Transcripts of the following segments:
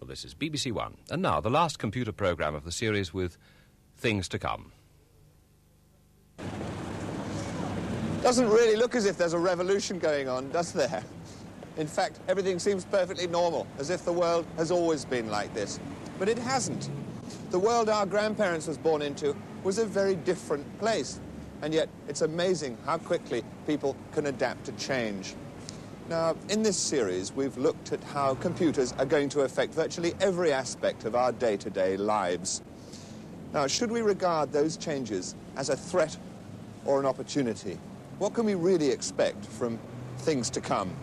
Well, this is BBC One. And now, the last computer programme of the series with things to come. Doesn't really look as if there's a revolution going on, does there? In fact, everything seems perfectly normal, as if the world has always been like this. But it hasn't. The world our grandparents was born into was a very different place. And yet, it's amazing how quickly people can adapt to change. Now, in this series, we've looked at how computers are going to affect virtually every aspect of our day-to-day lives. Now, should we regard those changes as a threat or an opportunity? What can we really expect from things to come?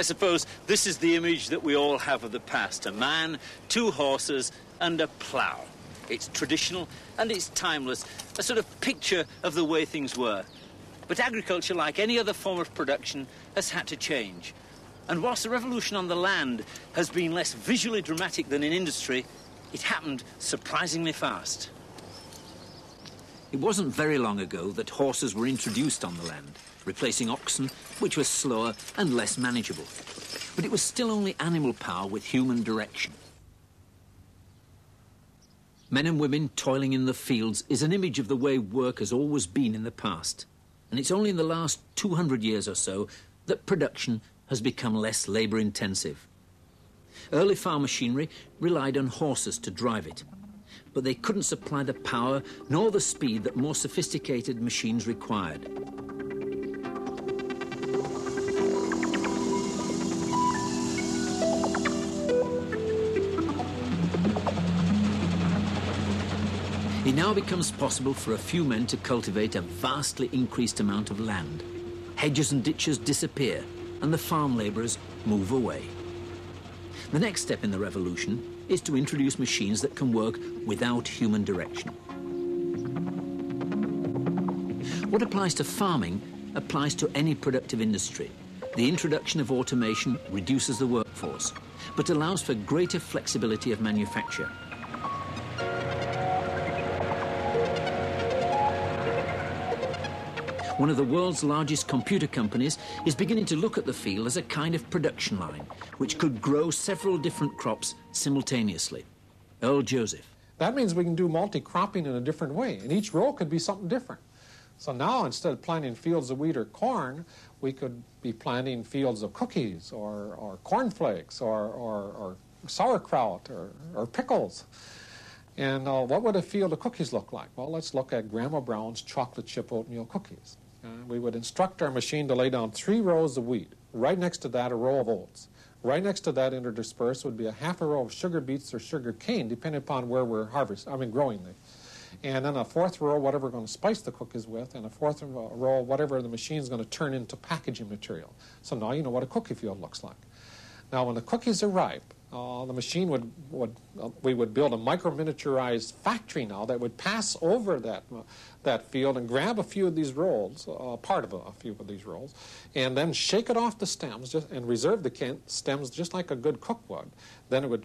I suppose this is the image that we all have of the past a man, two horses, and a plough. It's traditional and it's timeless, a sort of picture of the way things were. But agriculture, like any other form of production, has had to change. And whilst the revolution on the land has been less visually dramatic than in industry, it happened surprisingly fast. It wasn't very long ago that horses were introduced on the land replacing oxen, which was slower and less manageable. But it was still only animal power with human direction. Men and women toiling in the fields is an image of the way work has always been in the past. And it's only in the last 200 years or so that production has become less labour intensive. Early farm machinery relied on horses to drive it, but they couldn't supply the power nor the speed that more sophisticated machines required. It now becomes possible for a few men to cultivate a vastly increased amount of land. Hedges and ditches disappear, and the farm labourers move away. The next step in the revolution is to introduce machines that can work without human direction. What applies to farming applies to any productive industry. The introduction of automation reduces the workforce, but allows for greater flexibility of manufacture. One of the world's largest computer companies, is beginning to look at the field as a kind of production line, which could grow several different crops simultaneously. Earl Joseph. That means we can do multi-cropping in a different way, and each row could be something different. So now, instead of planting fields of wheat or corn, we could be planting fields of cookies or, or cornflakes or, or, or sauerkraut or, or pickles. And uh, what would a field of cookies look like? Well, let's look at Grandma Brown's chocolate chip oatmeal cookies. Uh, we would instruct our machine to lay down three rows of wheat. Right next to that, a row of oats. Right next to that, interdispersed, would be a half a row of sugar beets or sugar cane, depending upon where we're harvesting, I mean, growing them. And then a fourth row, whatever we're going to spice the cookies with, and a fourth row, whatever the machine's going to turn into packaging material. So now you know what a cookie field looks like. Now, when the cookies are ripe, uh, the machine would, would uh, we would build a micro miniaturized factory now that would pass over that, uh, that field and grab a few of these rolls, uh, part of a, a, few of these rolls, and then shake it off the stems just, and reserve the stems just like a good cook would. Then it would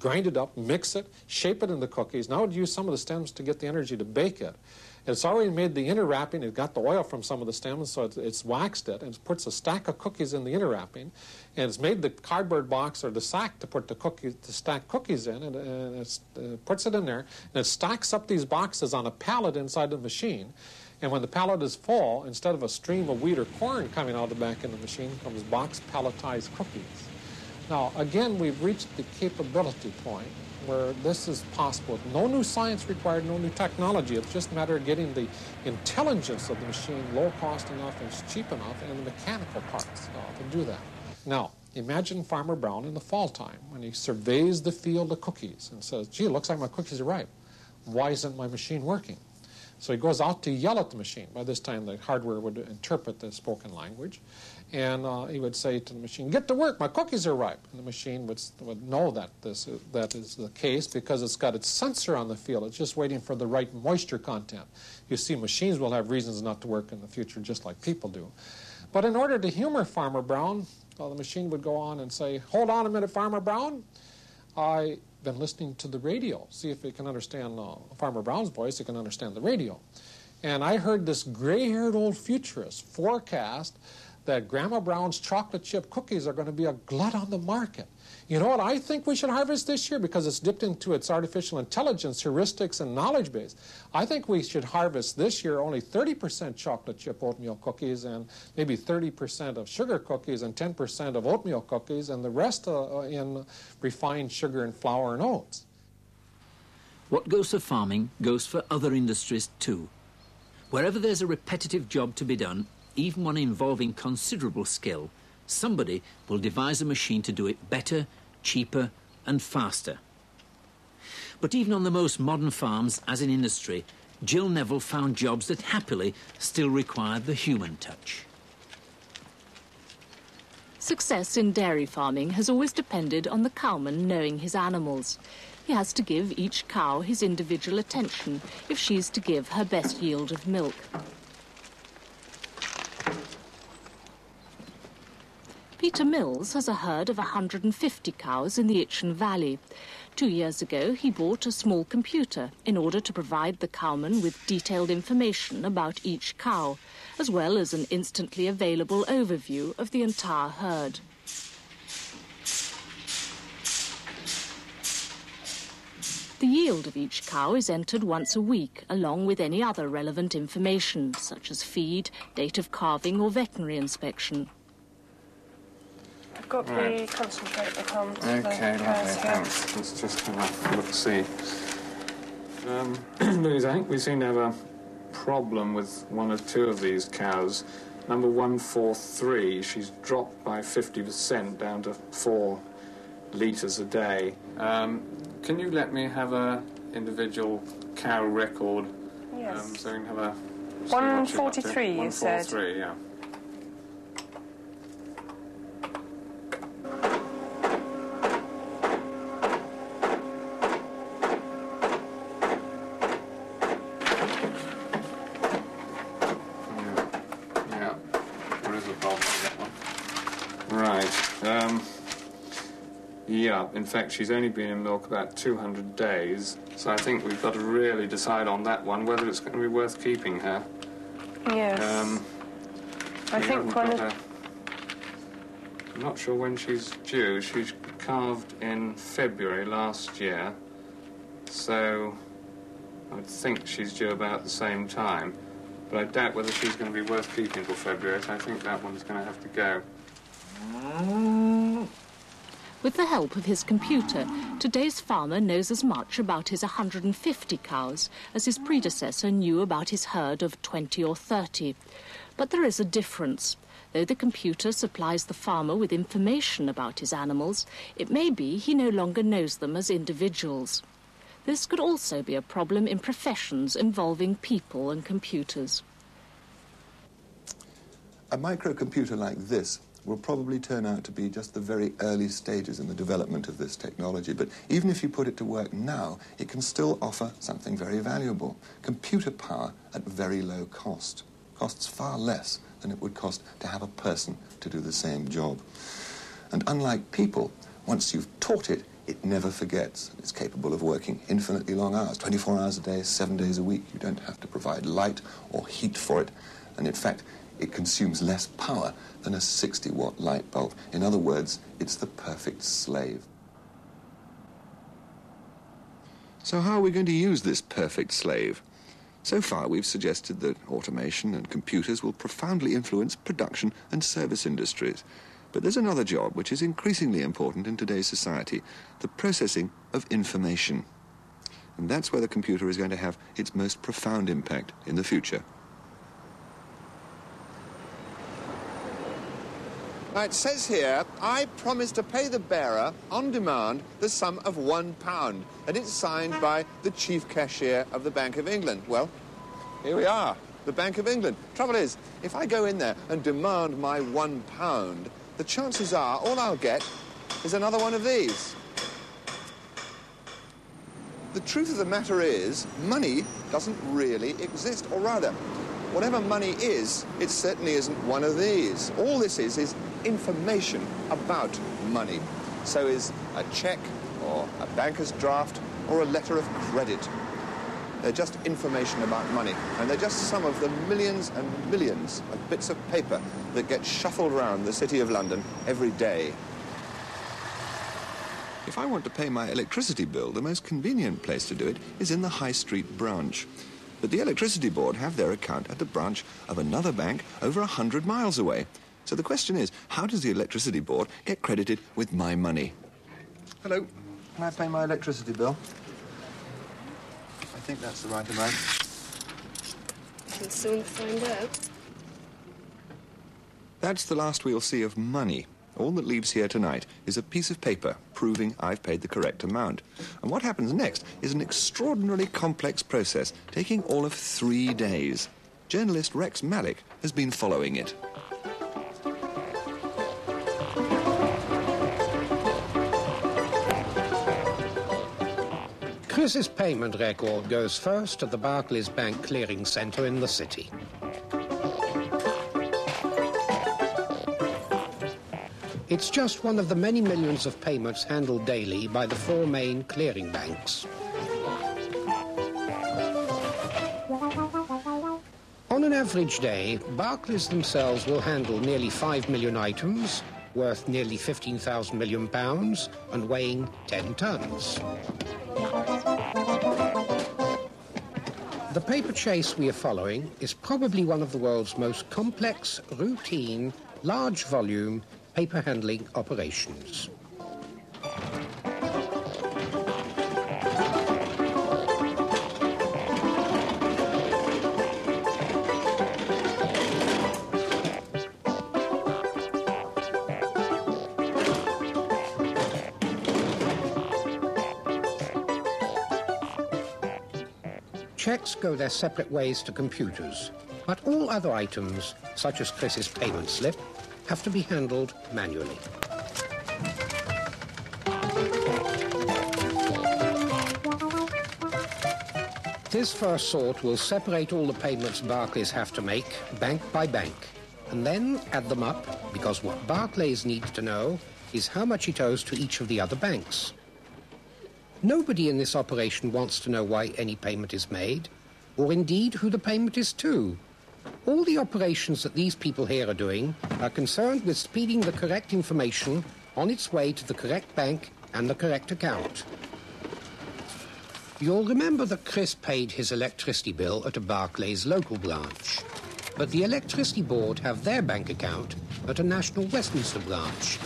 grind it up, mix it, shape it into cookies. Now it would use some of the stems to get the energy to bake it. It's already made the inner wrapping. It got the oil from some of the stems, so it's, it's waxed it, and it puts a stack of cookies in the inner wrapping, and it's made the cardboard box or the sack to put the cookies, to stack cookies in, and, and it uh, puts it in there, and it stacks up these boxes on a pallet inside the machine, And when the pallet is full, instead of a stream of wheat or corn coming out the back of the machine, comes box palletized cookies. Now, again, we've reached the capability point where this is possible. No new science required, no new technology. It's just a matter of getting the intelligence of the machine low cost enough and cheap enough and the mechanical parts uh, to do that. Now, imagine Farmer Brown in the fall time when he surveys the field of cookies and says, gee, looks like my cookies are ripe. Why isn't my machine working? So he goes out to yell at the machine. By this time, the hardware would interpret the spoken language. And uh, he would say to the machine, get to work, my cookies are ripe. And the machine would, would know that this that is the case because it's got its sensor on the field. It's just waiting for the right moisture content. You see, machines will have reasons not to work in the future just like people do. But in order to humor Farmer Brown, the machine would go on and say, hold on a minute, Farmer Brown. I've been listening to the radio, see if it can understand uh, Farmer Brown's voice, it can understand the radio. And I heard this gray haired old futurist forecast that Grandma Brown's chocolate chip cookies are going to be a glut on the market. You know what I think we should harvest this year because it's dipped into its artificial intelligence, heuristics, and knowledge base? I think we should harvest this year only 30% chocolate chip oatmeal cookies and maybe 30% of sugar cookies and 10% of oatmeal cookies and the rest uh, in refined sugar and flour and oats. What goes for farming goes for other industries too. Wherever there's a repetitive job to be done, even one involving considerable skill, somebody will devise a machine to do it better, cheaper, and faster. But even on the most modern farms, as in industry, Jill Neville found jobs that happily still required the human touch. Success in dairy farming has always depended on the cowman knowing his animals. He has to give each cow his individual attention if she is to give her best yield of milk. Peter Mills has a herd of 150 cows in the Itchen Valley. Two years ago, he bought a small computer in order to provide the cowman with detailed information about each cow, as well as an instantly available overview of the entire herd. The yield of each cow is entered once a week, along with any other relevant information, such as feed, date of calving or veterinary inspection got right. the concentrate that comes. Okay, lovely, thanks. Let's just have a look see. Um, Louise, I think we seem to have a problem with one or two of these cows. Number 143, she's dropped by 50% down to four litres a day. Um, can you let me have a individual cow record? Yes. Um, so we can have a... 143, you 143, said? 143, yeah. In fact, she's only been in milk about 200 days, so I think we've got to really decide on that one whether it's going to be worth keeping her. Yes. Um, I think when. A... I'm not sure when she's due. She's calved in February last year, so I would think she's due about the same time. But I doubt whether she's going to be worth keeping till February, so I think that one's going to have to go. With the help of his computer, today's farmer knows as much about his 150 cows as his predecessor knew about his herd of 20 or 30. But there is a difference. Though the computer supplies the farmer with information about his animals, it may be he no longer knows them as individuals. This could also be a problem in professions involving people and computers. A microcomputer like this will probably turn out to be just the very early stages in the development of this technology. But even if you put it to work now, it can still offer something very valuable computer power at very low cost. Costs far less than it would cost to have a person to do the same job. And unlike people, once you've taught it, it never forgets. It's capable of working infinitely long hours, 24 hours a day, seven days a week. You don't have to provide light or heat for it. And in fact, it consumes less power than a 60 watt light bulb. In other words, it's the perfect slave. So, how are we going to use this perfect slave? So far, we've suggested that automation and computers will profoundly influence production and service industries. But there's another job which is increasingly important in today's society the processing of information. And that's where the computer is going to have its most profound impact in the future. Now, it says here, I promise to pay the bearer, on demand, the sum of one pound. And it's signed by the chief cashier of the Bank of England. Well, here we are, the Bank of England. Trouble is, if I go in there and demand my one pound, the chances are all I'll get is another one of these. The truth of the matter is, money doesn't really exist, or rather, whatever money is, it certainly isn't one of these. All this is is information about money. So is a check, or a banker's draft, or a letter of credit. They're just information about money, and they're just some of the millions and millions of bits of paper that get shuffled around the City of London every day. If I want to pay my electricity bill, the most convenient place to do it is in the High Street branch. But the Electricity Board have their account at the branch of another bank over a hundred miles away. So the question is, how does the Electricity Board get credited with my money? Hello, can I pay my electricity bill? I think that's the right amount. We'll soon find out. That's the last we'll see of money. All that leaves here tonight is a piece of paper proving I've paid the correct amount. And what happens next is an extraordinarily complex process taking all of three days. Journalist Rex Malik has been following it. Chris's payment record goes first to the Barclays Bank Clearing Centre in the city. It's just one of the many millions of payments handled daily by the four main clearing banks. On an average day, Barclays themselves will handle nearly 5 million items, worth nearly 15,000 million pounds, and weighing 10 tons. The paper chase we are following is probably one of the world's most complex, routine, large volume paper handling operations. Checks go their separate ways to computers, but all other items, such as Chris's payment slip, have to be handled manually. This first sort will separate all the payments Barclays have to make, bank by bank, and then add them up, because what Barclays needs to know is how much it owes to each of the other banks. Nobody in this operation wants to know why any payment is made, or indeed who the payment is to. All the operations that these people here are doing are concerned with speeding the correct information on its way to the correct bank and the correct account. You'll remember that Chris paid his electricity bill at a Barclays local branch. But the Electricity Board have their bank account at a National Westminster branch.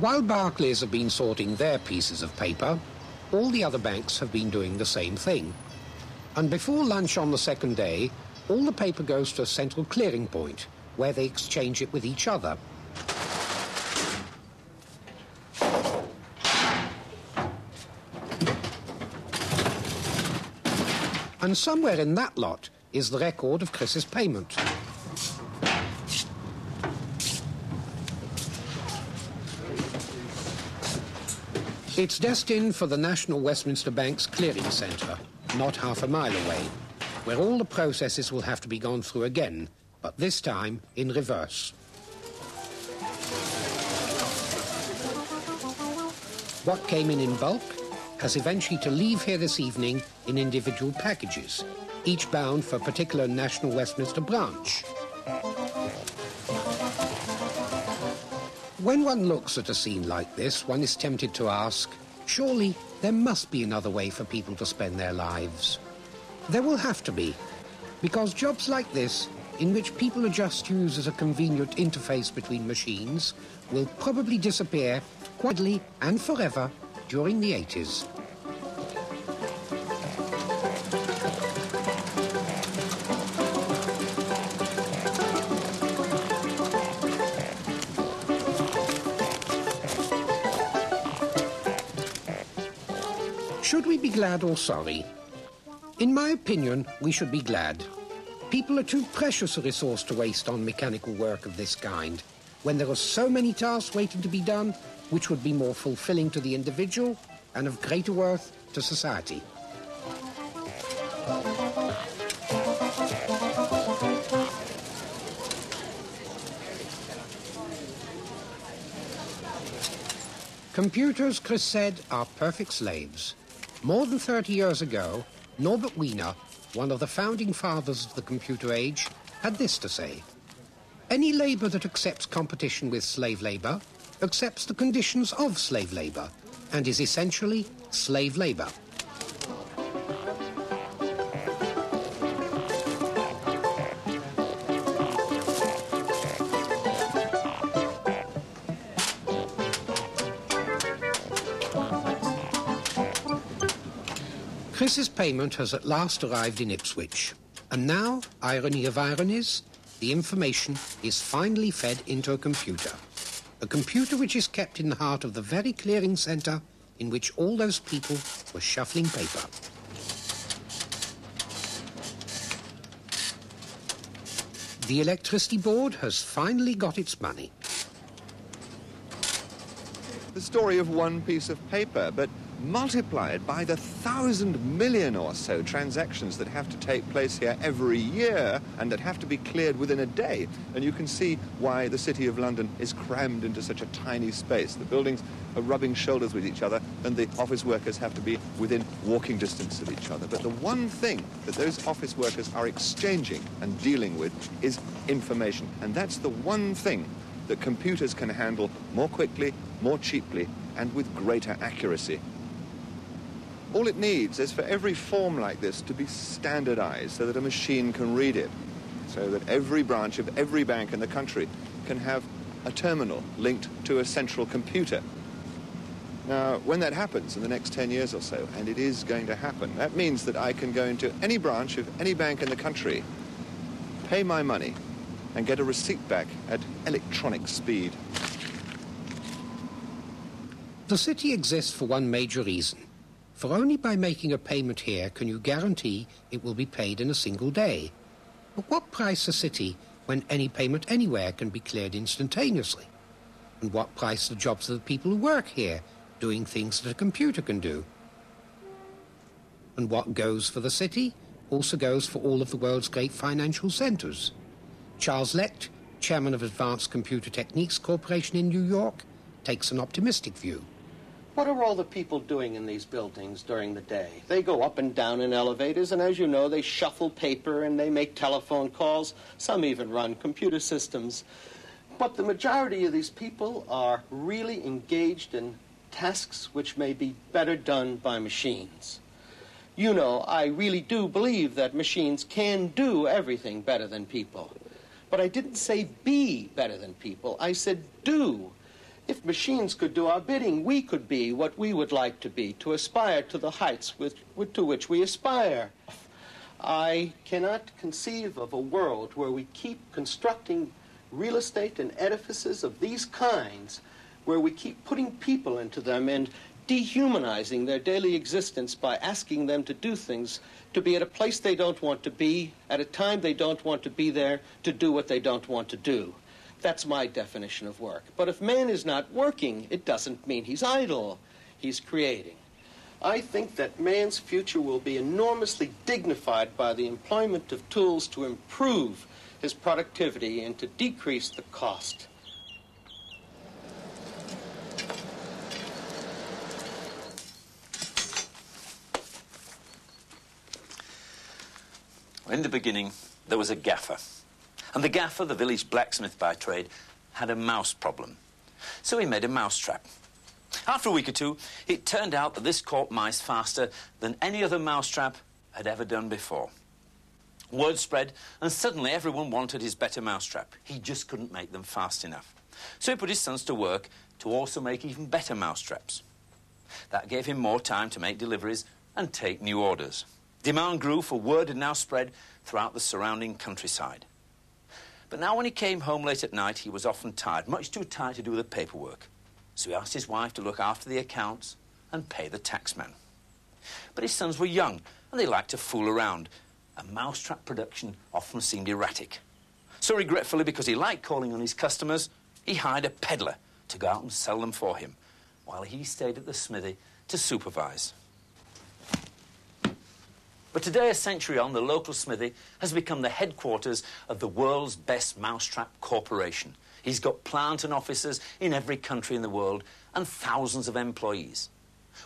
While Barclays have been sorting their pieces of paper, all the other banks have been doing the same thing. And before lunch on the second day, all the paper goes to a central clearing point where they exchange it with each other. And somewhere in that lot is the record of Chris's payment. It's destined for the National Westminster Bank's clearing centre, not half a mile away, where all the processes will have to be gone through again, but this time in reverse. What came in in bulk has eventually to leave here this evening in individual packages, each bound for a particular National Westminster branch. When one looks at a scene like this, one is tempted to ask, surely there must be another way for people to spend their lives. There will have to be, because jobs like this, in which people are just used as a convenient interface between machines, will probably disappear quietly and forever during the 80s. Glad or sorry? In my opinion, we should be glad. People are too precious a resource to waste on mechanical work of this kind, when there are so many tasks waiting to be done which would be more fulfilling to the individual and of greater worth to society. Computers, Chris said, are perfect slaves. More than 30 years ago, Norbert Wiener, one of the founding fathers of the computer age, had this to say. Any labour that accepts competition with slave labour accepts the conditions of slave labour and is essentially slave labour. Chris's payment has at last arrived in Ipswich. And now, irony of ironies, the information is finally fed into a computer. A computer which is kept in the heart of the very clearing centre in which all those people were shuffling paper. The electricity board has finally got its money. The story of one piece of paper, but multiplied by the thousand million or so transactions that have to take place here every year and that have to be cleared within a day. And you can see why the City of London is crammed into such a tiny space. The buildings are rubbing shoulders with each other and the office workers have to be within walking distance of each other. But the one thing that those office workers are exchanging and dealing with is information. And that's the one thing that computers can handle more quickly, more cheaply, and with greater accuracy. All it needs is for every form like this to be standardized so that a machine can read it, so that every branch of every bank in the country can have a terminal linked to a central computer. Now, when that happens in the next 10 years or so, and it is going to happen, that means that I can go into any branch of any bank in the country, pay my money, and get a receipt back at electronic speed. The city exists for one major reason for only by making a payment here can you guarantee it will be paid in a single day. But what price a city when any payment anywhere can be cleared instantaneously? And what price the jobs of the people who work here, doing things that a computer can do? And what goes for the city also goes for all of the world's great financial centers. Charles Lecht, chairman of Advanced Computer Techniques Corporation in New York, takes an optimistic view. What are all the people doing in these buildings during the day? They go up and down in elevators, and as you know, they shuffle paper and they make telephone calls. Some even run computer systems. But the majority of these people are really engaged in tasks which may be better done by machines. You know, I really do believe that machines can do everything better than people. But I didn't say be better than people, I said do if machines could do our bidding, we could be what we would like to be, to aspire to the heights with, with, to which we aspire. I cannot conceive of a world where we keep constructing real estate and edifices of these kinds, where we keep putting people into them and dehumanizing their daily existence by asking them to do things, to be at a place they don't want to be, at a time they don't want to be there, to do what they don't want to do. That's my definition of work. But if man is not working, it doesn't mean he's idle. He's creating. I think that man's future will be enormously dignified by the employment of tools to improve his productivity and to decrease the cost. In the beginning, there was a gaffer. And the gaffer, the village blacksmith by trade, had a mouse problem. So he made a mousetrap. After a week or two, it turned out that this caught mice faster than any other mousetrap had ever done before. Word spread, and suddenly everyone wanted his better mousetrap. He just couldn't make them fast enough. So he put his sons to work to also make even better mousetraps. That gave him more time to make deliveries and take new orders. Demand grew, for word had now spread throughout the surrounding countryside. But now when he came home late at night, he was often tired, much too tired to do the paperwork. So he asked his wife to look after the accounts and pay the taxman. But his sons were young, and they liked to fool around, and mousetrap production often seemed erratic. So regretfully, because he liked calling on his customers, he hired a peddler to go out and sell them for him, while he stayed at the smithy to supervise. But today, a century on, the local smithy has become the headquarters of the world's best mousetrap corporation. He's got plant and offices in every country in the world and thousands of employees.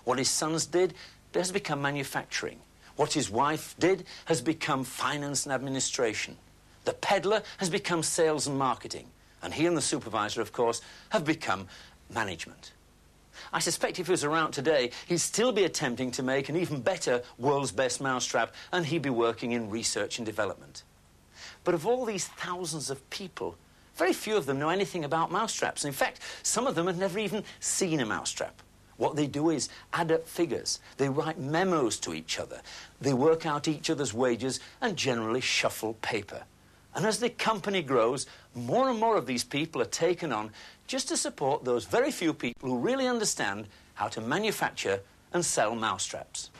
What his sons did has become manufacturing. What his wife did has become finance and administration. The peddler has become sales and marketing. And he and the supervisor, of course, have become management. I suspect if he was around today, he'd still be attempting to make an even better world's best mousetrap, and he'd be working in research and development. But of all these thousands of people, very few of them know anything about mousetraps. In fact, some of them have never even seen a mousetrap. What they do is add up figures. They write memos to each other. They work out each other's wages and generally shuffle paper. And as the company grows, more and more of these people are taken on just to support those very few people who really understand how to manufacture and sell mousetraps.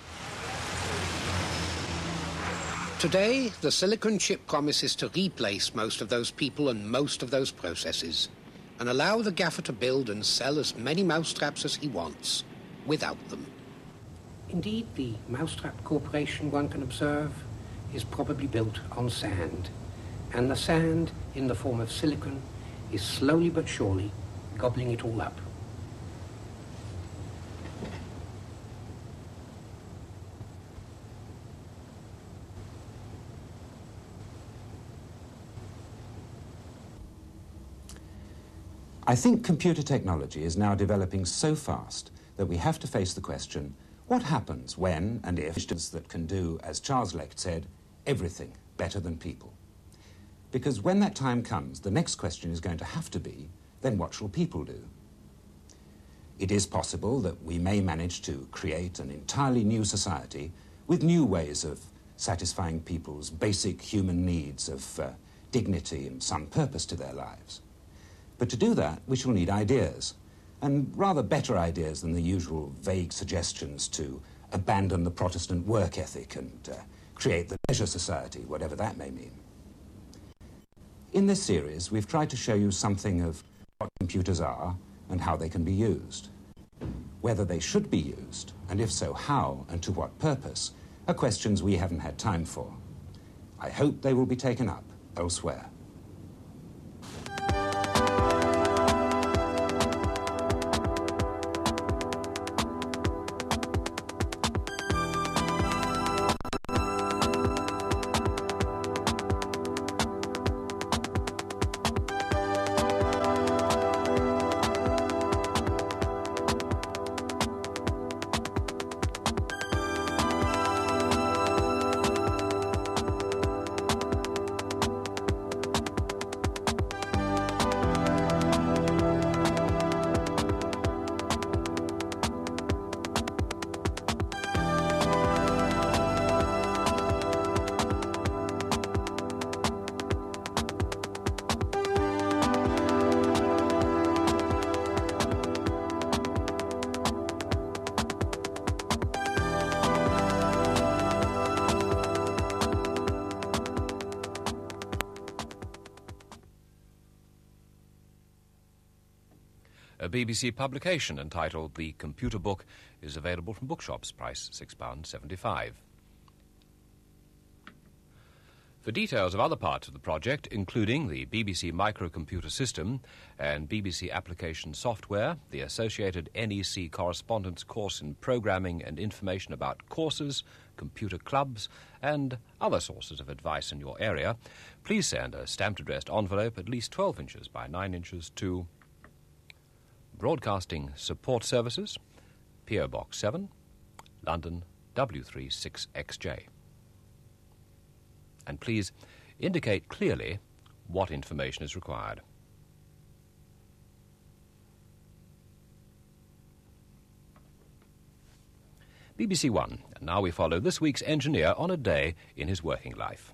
Today, the silicon chip promises to replace most of those people and most of those processes, and allow the gaffer to build and sell as many mousetraps as he wants, without them. Indeed, the Mousetrap Corporation, one can observe, is probably built on sand, and the sand, in the form of silicon, is slowly but surely gobbling it all up. I think computer technology is now developing so fast that we have to face the question, what happens when and if that can do, as Charles Lecht said, everything better than people? Because when that time comes, the next question is going to have to be, then what shall people do? It is possible that we may manage to create an entirely new society with new ways of satisfying people's basic human needs of uh, dignity and some purpose to their lives. But to do that, we shall need ideas, and rather better ideas than the usual vague suggestions to abandon the Protestant work ethic and uh, create the leisure society, whatever that may mean. In this series, we've tried to show you something of what computers are and how they can be used. Whether they should be used, and if so, how and to what purpose, are questions we haven't had time for. I hope they will be taken up elsewhere. BBC publication entitled The Computer Book is available from bookshops, price £6.75. For details of other parts of the project, including the BBC microcomputer system and BBC application software, the associated NEC correspondence course in programming and information about courses, computer clubs, and other sources of advice in your area, please send a stamped addressed envelope at least 12 inches by 9 inches to Broadcasting Support Services, PO Box 7, London W36XJ. And please indicate clearly what information is required. BBC One, and now we follow this week's engineer on a day in his working life.